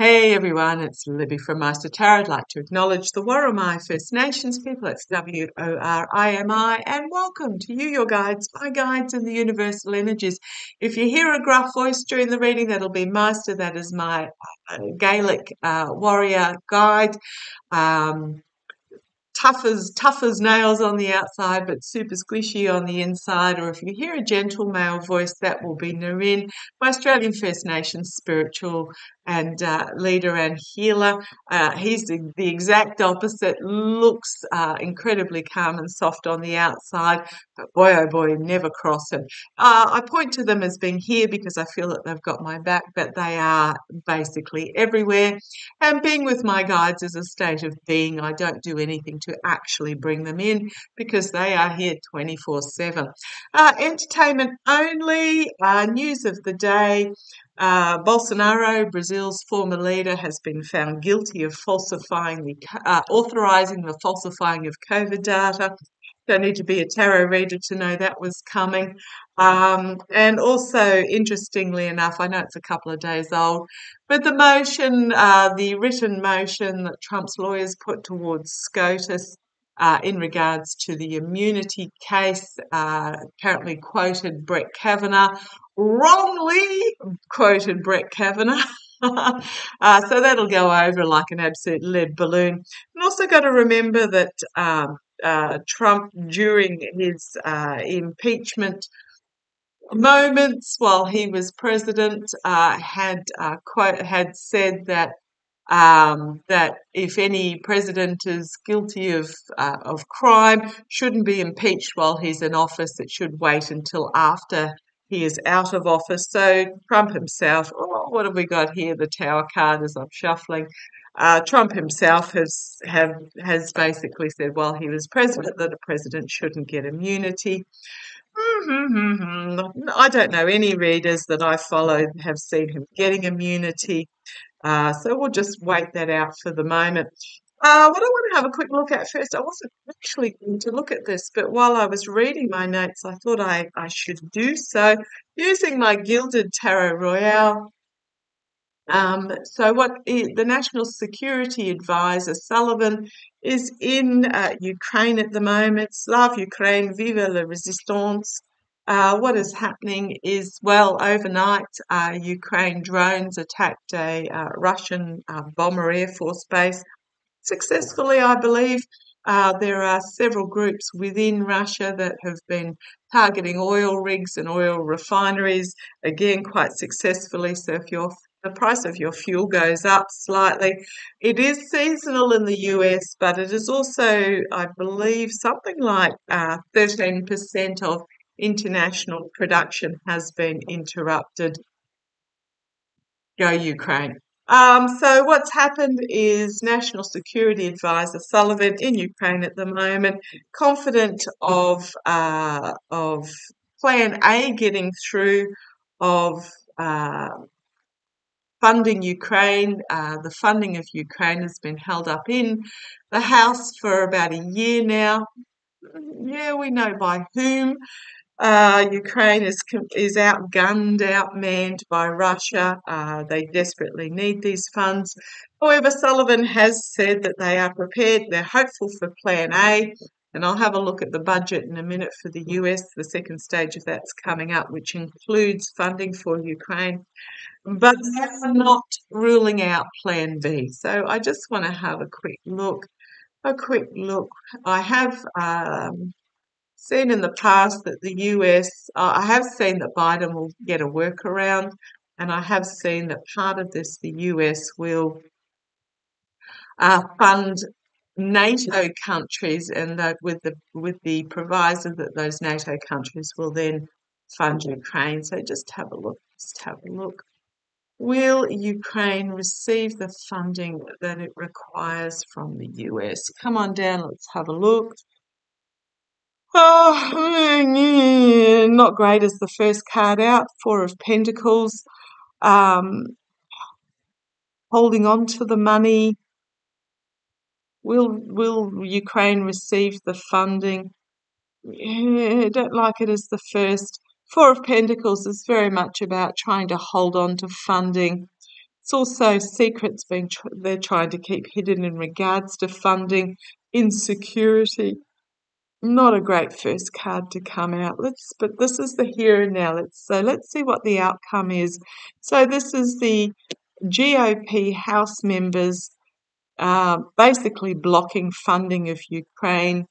Hey everyone, it's Libby from Maighstir Tarot. I'd like to acknowledge the Worimi First Nations people. It's W O R I M I, and welcome to you, your guides, my guides, and the universal energies. If you hear a gruff voice during the reading, that'll be Maighstir. That is my uh, Gaelic uh, warrior guide. Um, tough as tough as nails on the outside, but super squishy on the inside. Or if you hear a gentle male voice, that will be Narin, my Australian First Nations spiritual and uh, leader and healer. Uh, he's the, the, exact opposite. Looks uh, incredibly calm and soft on the outside, but boy oh boy, never cross him. Uh, I point to them as being here because I feel that they've got my back, but they are basically everywhere. And being with my guides is a state of being. I don't do anything to actually bring them in because they are here 24 7. Uh, entertainment only, uh, news of the day. Uh, Bolsonaro, Brazil's former leader, has been found guilty of falsifying the, uh, authorizing the falsifying of COVID data. Don't need to be a tarot reader to know that was coming. Um, and also, interestingly enough, I know it's a couple of days old, but the motion, uh, the written motion that Trump's lawyers put towards SCOTUS uh, in regards to the immunity case, uh, apparently quoted Brett Kavanaugh, wrongly quoted Brett Kavanaugh. uh, so that'll go over like an absolute lead balloon. And also got to remember that um, uh, Trump, during his uh, impeachment moments while he was president, uh, had quote had said that um, that if any president is guilty of uh, of crime, shouldn't be impeached while he's in office. It should wait until after he is out of office. So Trump himself, oh, what have we got here? The Tower card as I'm shuffling. Uh, Trump himself has have has basically said while he was president that a president shouldn't get immunity. I don't know any readers that I follow have seen him getting immunity. Uh, so we'll just wait that out for the moment. Uh, what I want to have a quick look at first, I wasn't actually going to look at this, but while I was reading my notes, I thought I, I should do so using my Gilded Tarot Royale. Um, so, what the National Security Advisor Sullivan is in uh, Ukraine at the moment. Slav Ukraine, vive la résistance. Uh, what is happening is, well, overnight, uh, Ukraine drones attacked a uh, Russian uh, bomber Air Force base successfully, I believe. Uh, there are several groups within Russia that have been targeting oil rigs and oil refineries, again, quite successfully. So, if your the price of your fuel goes up slightly. It is seasonal in the US, but it is also, I believe, something like uh, 13% of international production has been interrupted. Go Ukraine. Um, so what's happened is National Security Advisor Sullivan in Ukraine at the moment, confident of uh, of Plan A getting through, of uh, funding Ukraine. Uh, the funding of Ukraine has been held up in the House for about a year now. Yeah, we know by whom. Uh, Ukraine is is outgunned, outmanned by Russia. Uh, they desperately need these funds. However, Sullivan has said that they are prepared. They're hopeful for Plan A, and I'll have a look at the budget in a minute for the US. The second stage of that's coming up, which includes funding for Ukraine, but they're not ruling out Plan B. So I just want to have a quick look. A quick look. I have. Um, seen in the past that the US, uh, I have seen that Biden will get a workaround, and I have seen that part of this, the US will uh, fund NATO countries, and that with the with the proviso that those NATO countries will then fund Ukraine. So just have a look. Just have a look. Will Ukraine receive the funding that it requires from the US? Come on down, let's have a look. Oh, not great as the first card out. Four of Pentacles. Um, holding on to the money. Will will Ukraine receive the funding? Yeah, don't like it as the first. Four of Pentacles is very much about trying to hold on to funding. It's also secrets being tr- they're trying to keep hidden in regards to funding, insecurity. Not a great first card to come out. Let's, but this is the here and now. Let's so let's see what the outcome is. So this is the GOP House members uh, basically blocking funding of Ukraine.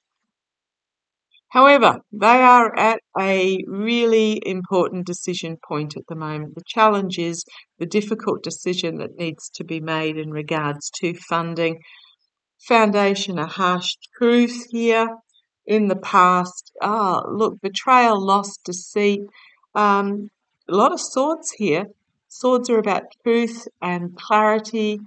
However, they are at a really important decision point at the moment. The challenge is the difficult decision that needs to be made in regards to funding. Foundation, a harsh truth here in the past. Ah, look, betrayal, loss, deceit. Um, a lot of swords here. Swords are about truth and clarity.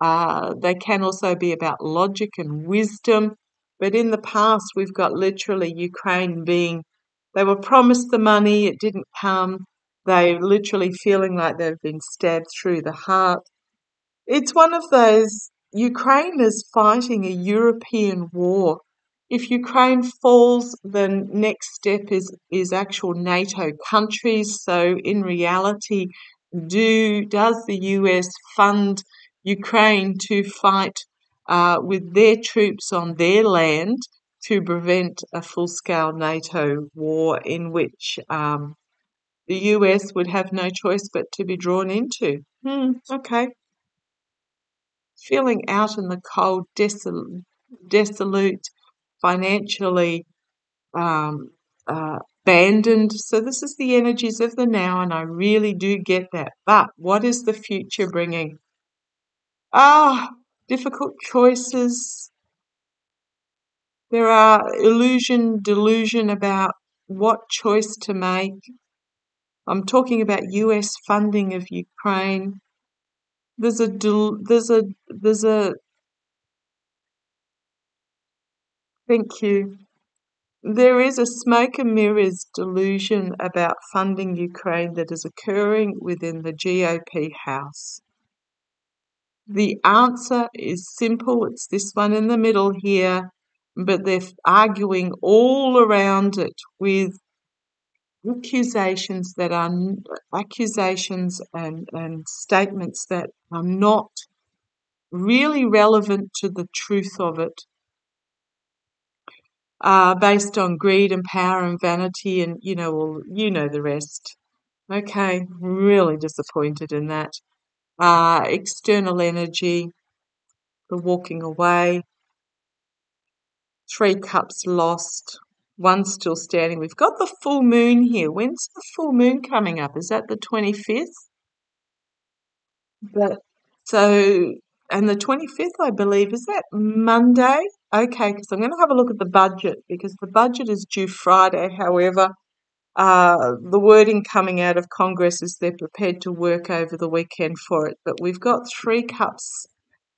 Uh, they can also be about logic and wisdom. But in the past, we've got literally Ukraine being, they were promised the money, it didn't come. They literally feeling like they've been stabbed through the heart. It's one of those, Ukraine is fighting a European war. If Ukraine falls, the next step is, is actual NATO countries. So in reality, do does the US fund Ukraine to fight uh, with their troops on their land to prevent a full scale NATO war in which um, the US would have no choice but to be drawn into. Hmm, okay. Feeling out in the cold, desolate, desolate financially um, uh, abandoned. So, this is the energies of the now, and I really do get that. But what is the future bringing? Ah, difficult choices. There are illusion, delusion about what choice to make. I'm talking about US funding of Ukraine. There's a there's a there's a thank you. There is a smoke and mirrors delusion about funding Ukraine that is occurring within the GOP House. The answer is simple. It's this one in the middle here, but they're arguing all around it with accusations that are accusations and, and statements that are not really relevant to the truth of it, uh, based on greed and power and vanity, and you know, all you know the rest. Okay, really disappointed in that uh, external energy, the walking away, three cups lost, one still standing. We've got the full moon here. When's the full moon coming up? Is that the 25th? But so, and the 25th, I believe, is that Monday? Okay, because I'm going to have a look at the budget because the budget is due Friday. However, uh, the wording coming out of Congress is they're prepared to work over the weekend for it. But we've got three cups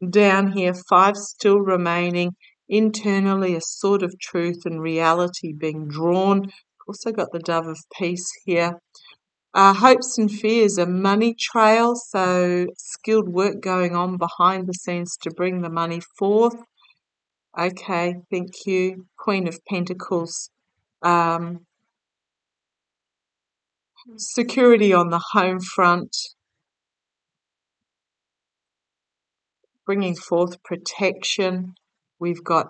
down here, five still remaining. Internally, a sort of truth and reality being drawn. Also got the dove of peace here. Uh, hopes and fears, a money trail, so skilled work going on behind the scenes to bring the money forth. Okay, thank you. Queen of Pentacles. Um, security on the home front, bringing forth protection. We've got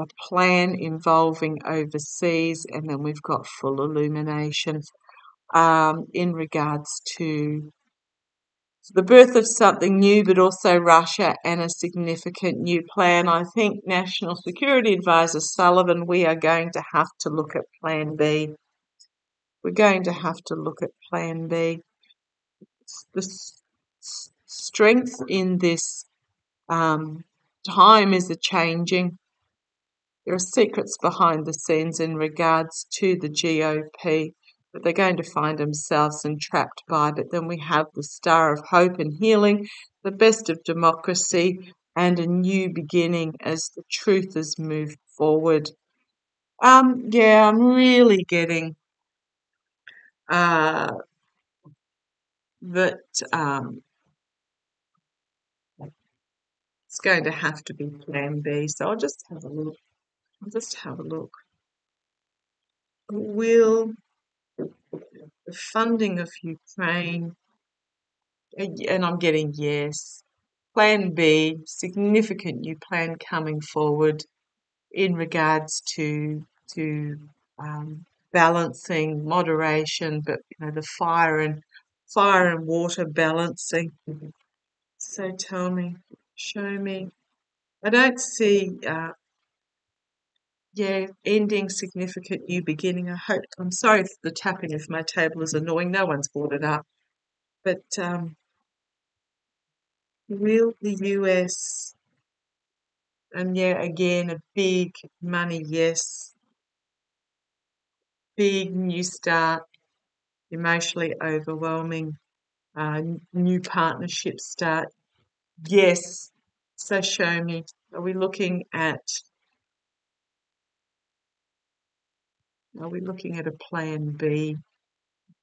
a plan involving overseas, and then we've got full illumination um, in regards to the birth of something new, but also Russia and a significant new plan. I think National Security Advisor Sullivan, we are going to have to look at Plan B we're going to have to look at Plan B. The strength in this um, time is a changing. There are secrets behind the scenes in regards to the GOP that they're going to find themselves entrapped by. But then we have the star of hope and healing, the best of democracy, and a new beginning as the truth is moved forward. Um, yeah, I'm really getting uh, that um, it's going to have to be Plan B. So I'll just have a look. I'll just have a look. Will the funding of Ukraine and I'm getting yes. Plan B, significant new plan coming forward in regards to to um, balancing, moderation, but you know the fire and fire and water balancing. So tell me, show me. I don't see, uh, yeah, ending significant new beginning. I hope. I'm sorry if the tapping of my table is annoying. No one's brought it up, but um, will the US and yeah, again a big money yes, big new start, emotionally overwhelming, uh, new partnership start. Yes. So show me. Are we looking at? Are we looking at a plan B?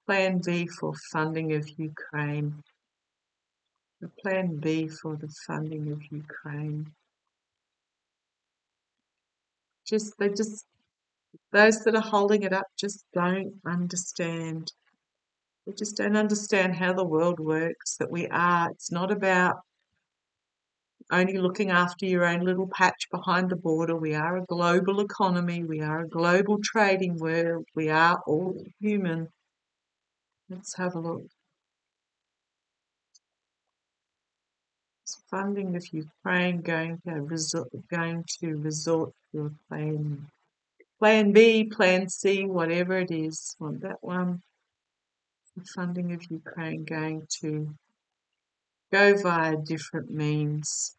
Plan B for funding of Ukraine. A plan B for the funding of Ukraine. Just they just those that are holding it up just don't understand. They just don't understand how the world works. That we are. It's not about only looking after your own little patch behind the border. We are a global economy. We are a global trading world. We are all human. Let's have a look. Funding of Ukraine going to resort, going to resort to a plan Plan B, Plan C, whatever it is. Want that one? The funding of Ukraine going to go via different means.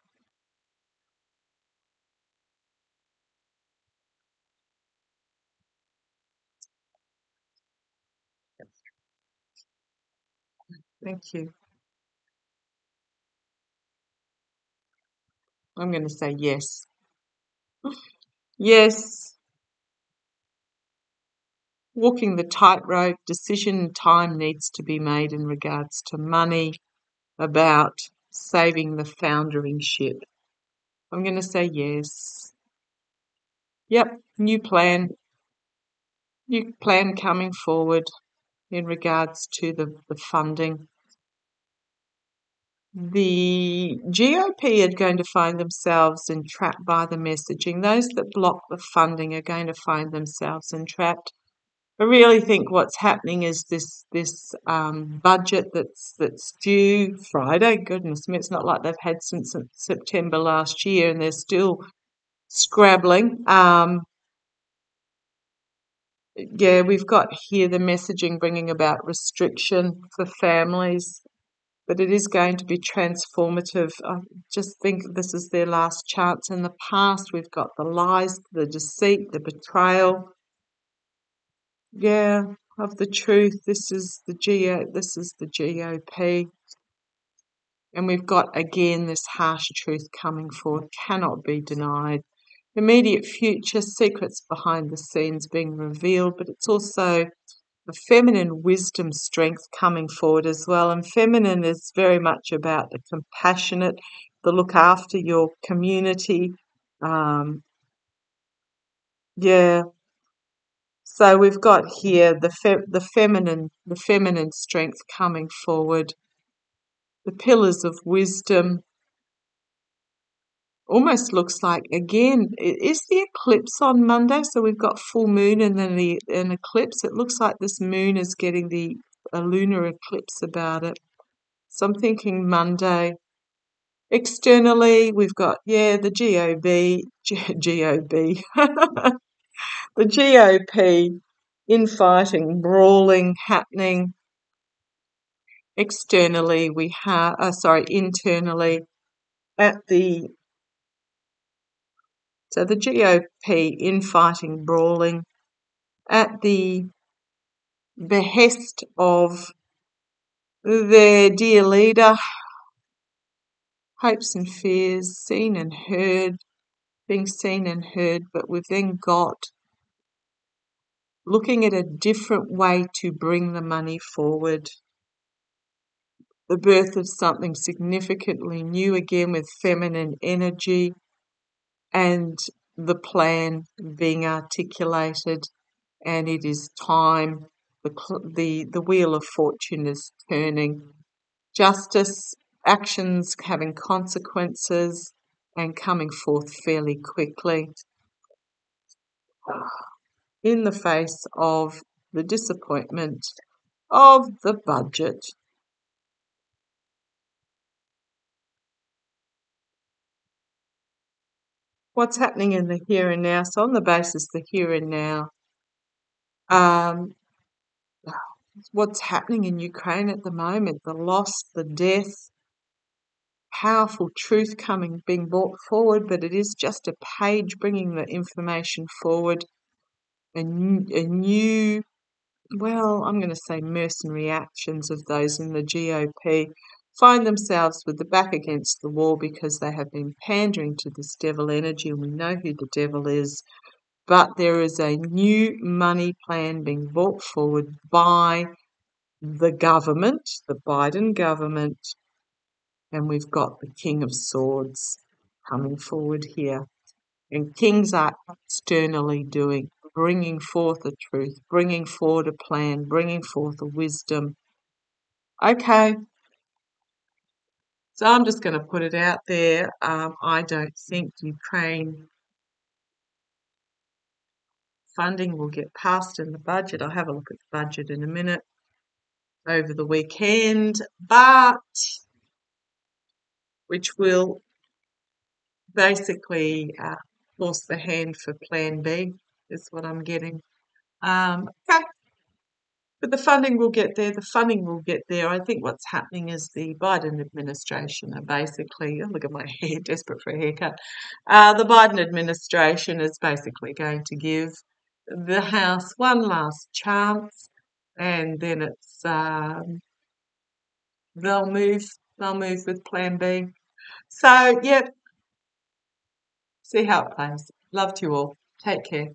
Thank you. I'm going to say yes. Yes. Walking the tightrope, decision time needs to be made in regards to money, about saving the foundering ship. I'm going to say yes. Yep, new plan. New plan coming forward in regards to the, the funding. The GOP are going to find themselves entrapped by the messaging. Those that block the funding are going to find themselves entrapped. I really think what's happening is this this um, budget that's that's due Friday. Goodness me, it's not like they've had since September last year, and they're still scrabbling. Um, yeah, we've got here the messaging bringing about restriction for families, but it is going to be transformative. I just think this is their last chance. In the past, we've got the lies, the deceit, the betrayal. Yeah, of the truth. This is the GO. This is the GOP. And we've got again this harsh truth coming forward, cannot be denied immediate future, secrets behind the scenes being revealed, but it's also the feminine wisdom strength coming forward as well. And feminine is very much about the compassionate, the look after your community. Um, yeah. So we've got here the fe- the feminine the feminine strength coming forward, the pillars of wisdom, almost looks like again is the eclipse on Monday? So we've got full moon and then the an eclipse. It looks like this moon is getting the a lunar eclipse about it. So I'm thinking Monday. Externally we've got yeah the GOB G- GOB the GOP infighting brawling happening. Externally we have uh, sorry internally at the So the GOP infighting, brawling at the behest of their dear leader, hopes and fears, seen and heard, being seen and heard, but we've then got looking at a different way to bring the money forward. The birth of something significantly new again with feminine energy and the plan being articulated, and it is time. The, the, the wheel of fortune is turning. justice, actions having consequences, and coming forth fairly quickly in the face of the disappointment of the budget. What's happening in the here and now? So, on the basis the here and now, um, what's happening in Ukraine at the moment, the loss, the death, powerful truth coming, being brought forward, but it is just a page bringing the information forward. A new, a new well, I'm going to say mercenary actions of those in the GOP find themselves with the back against the wall because they have been pandering to this devil energy, and we know who the devil is. But there is a new money plan being brought forward by the government, the Biden government, and we've got the King of Swords coming forward here. And kings are externally doing, bringing forth a truth, bringing forward a plan, bringing forth a wisdom. Okay. So I'm just going to put it out there. Um, I don't think Ukraine funding will get passed in the budget. I'll have a look at the budget in a minute over the weekend, but which will basically uh, force the hand for Plan B, is what I'm getting. Um, okay. But the funding will get there. The funding will get there. I think what's happening is the Biden administration are basically, oh, look at my hair, desperate for a haircut. Uh, the Biden administration is basically going to give the House one last chance, and then it's um, they'll move. They'll move with Plan B. So, yep, see how it plays. Love to you all. Take care.